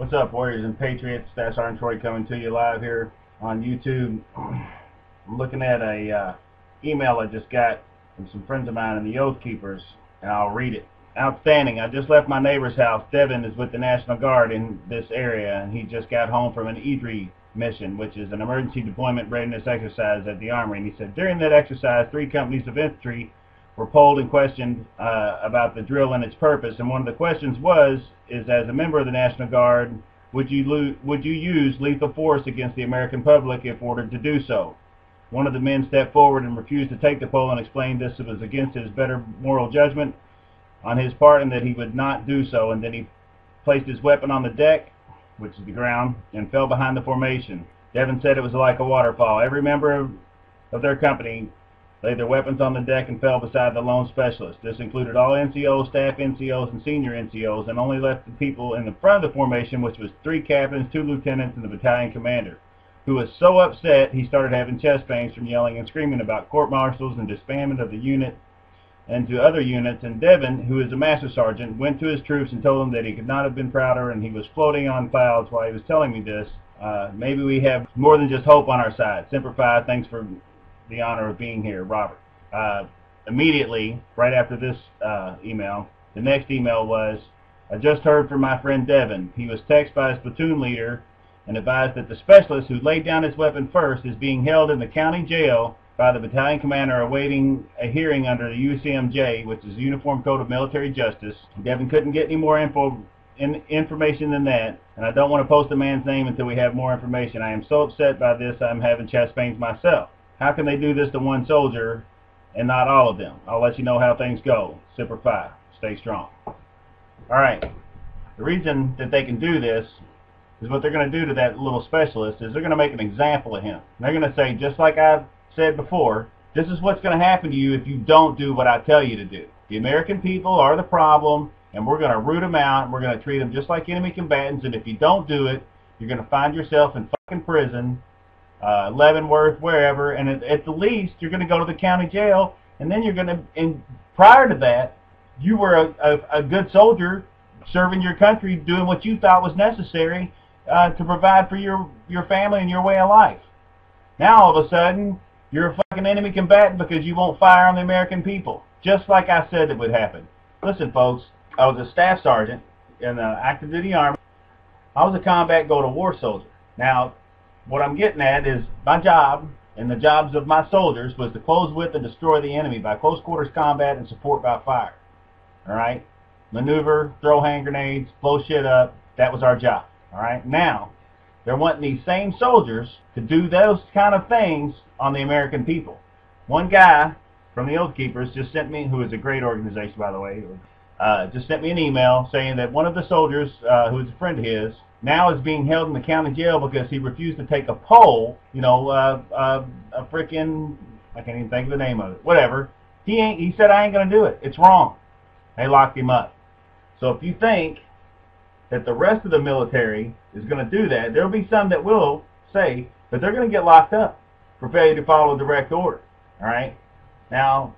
What's up, Warriors and Patriots? That's Sergeant Troy coming to you live here on YouTube. I'm looking at a uh, email I just got from some friends of mine in the Oath Keepers, and I'll read it. Outstanding. I just left my neighbor's house. Devin is with the National Guard in this area, and he just got home from an EDRI mission, which is an emergency deployment readiness exercise at the Armory. And he said during that exercise, three companies of infantry were polled and questioned uh, about the drill and its purpose. And one of the questions was, is as a member of the National Guard, would you would you use lethal force against the American public if ordered to do so? One of the men stepped forward and refused to take the poll and explained this was against his better moral judgment on his part and that he would not do so. And then he placed his weapon on the deck, which is the ground, and fell behind the formation. Devin said it was like a waterfall. Every member of, of their company laid their weapons on the deck and fell beside the lone specialist. This included all NCOs, staff NCOs, and senior NCOs, and only left the people in the front of the formation, which was three captains, two lieutenants, and the battalion commander, who was so upset he started having chest pains from yelling and screaming about court-martials and disbandment of the unit and to other units, and Devin, who is a master sergeant, went to his troops and told them that he could not have been prouder, and he was floating on clouds while he was telling me this. Uh, maybe we have more than just hope on our side. Semper Fi, thanks for the honor of being here, Robert. Uh, immediately, right after this uh, email, the next email was, I just heard from my friend Devin. He was texted by his platoon leader and advised that the specialist who laid down his weapon first is being held in the county jail by the battalion commander awaiting a hearing under the UCMJ, which is the Uniform Code of Military Justice. Devin couldn't get any more info in, information than that, and I don't want to post the man's name until we have more information. I am so upset by this, I'm having chest pains myself. How can they do this to one soldier and not all of them? I'll let you know how things go. Semper Fi. Stay strong. All right. The reason that they can do this is what they're going to do to that little specialist is they're going to make an example of him. They're going to say, just like I've said before, this is what's going to happen to you if you don't do what I tell you to do. The American people are the problem, and we're going to root them out, and we're going to treat them just like enemy combatants, and if you don't do it, you're going to find yourself in fucking prison, uh, Leavenworth, wherever, and at, at the least, you're going to go to the county jail, and then you're going to, and prior to that, you were a, a, a good soldier serving your country, doing what you thought was necessary uh, to provide for your, your family and your way of life. Now, all of a sudden, you're a fucking enemy combatant because you won't fire on the American people. Just like I said it would happen. Listen, folks, I was a staff sergeant in the active duty army. I was a combat go to war soldier. Now, what I'm getting at is my job and the jobs of my soldiers was to close with and destroy the enemy by close quarters combat and support by fire. All right? Maneuver, throw hand grenades, blow shit up. That was our job. All right? Now, they're wanting these same soldiers to do those kind of things on the American people. One guy from the Oath Keepers just sent me, who is a great organization, by the way, uh, just sent me an email saying that one of the soldiers, uh, who is a friend of his, now is being held in the county jail because he refused to take a poll, you know, uh, uh, a freaking, I can't even think of the name of it, whatever. He ain't, he said, I ain't going to do it. It's wrong. They locked him up. So if you think that the rest of the military is going to do that, there will be some that will say that they're going to get locked up for failure to follow direct order. All right? Now,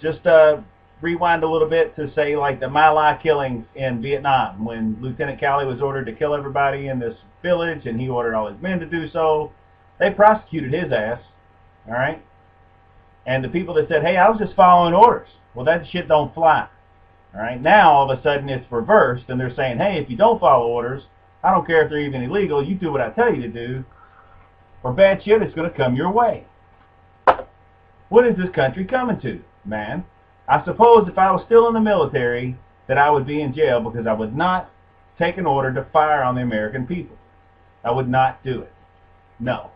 just uh, rewind a little bit to say like the My Lai killings in Vietnam when Lieutenant Calley was ordered to kill everybody in this village and he ordered all his men to do so. They prosecuted his ass. All right? And the people that said, hey, I was just following orders. Well, that shit don't fly. All right? Now, all of a sudden, it's reversed, and they're saying, hey, if you don't follow orders, I don't care if they're even illegal, you do what I tell you to do, or bad shit is going to come your way. What is this country coming to, man? I suppose if I was still in the military, that I would be in jail because I would not take an order to fire on the American people. I would not do it. No.